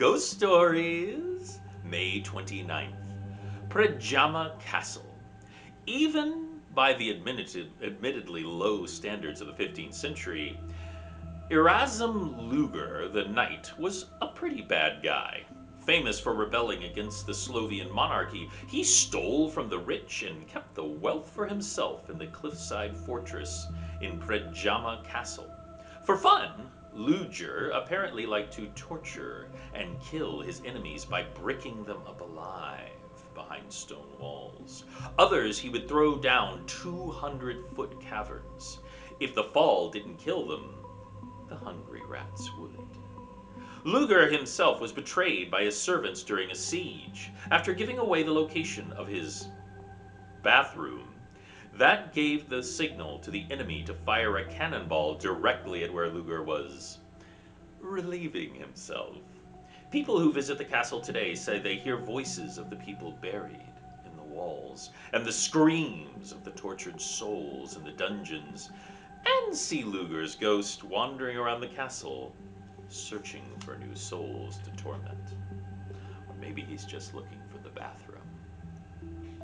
Ghost Stories, May 29th. Predjama Castle. Even by the admitted, admittedly low standards of the 15th century, Erasm Lueger the Knight was a pretty bad guy. Famous for rebelling against the Slovian monarchy, he stole from the rich and kept the wealth for himself in the cliffside fortress in Predjama Castle. For fun, Lueger apparently liked to torture and kill his enemies by bricking them up alive behind stone walls. Others he would throw down 200 foot caverns. If the fall didn't kill them, the hungry rats would. Lueger himself was betrayed by his servants during a siege. After giving away the location of his bathroom, that gave the signal to the enemy to fire a cannonball directly at where Lueger was relieving himself. People who visit the castle today say they hear voices of the people buried in the walls and the screams of the tortured souls in the dungeons and see Lueger's ghost wandering around the castle, searching for new souls to torment. Or maybe he's just looking for the bathroom.